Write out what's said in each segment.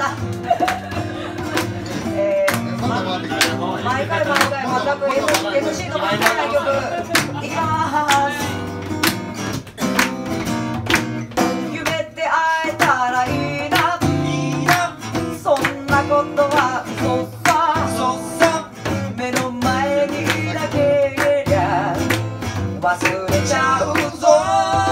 た。えー、毎回毎回また MC の毎回な曲いきます忘れちゃうぞ。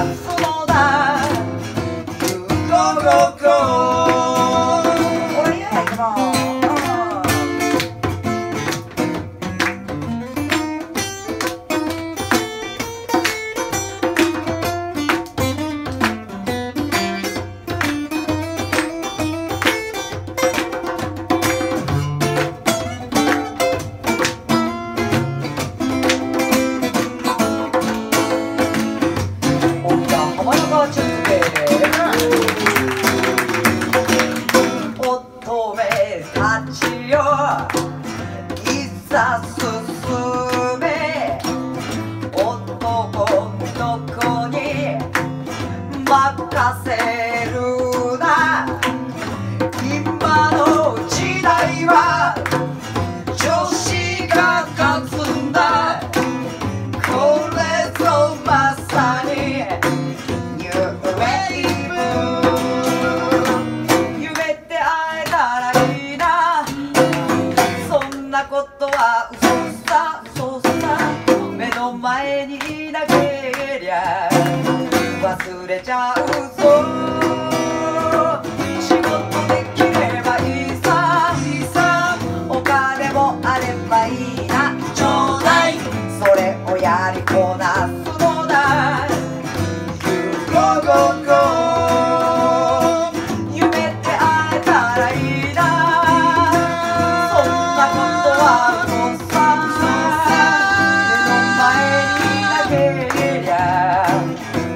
Bye. お腹をち乙女たちよいざ進め。男の子に任せるな今の時代はことは嘘さ嘘さ目の前にいなけりゃ忘れちゃうぞ仕事できればいいさいさお金もあればいい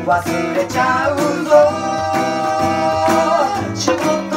忘れちゃうぞ。仕事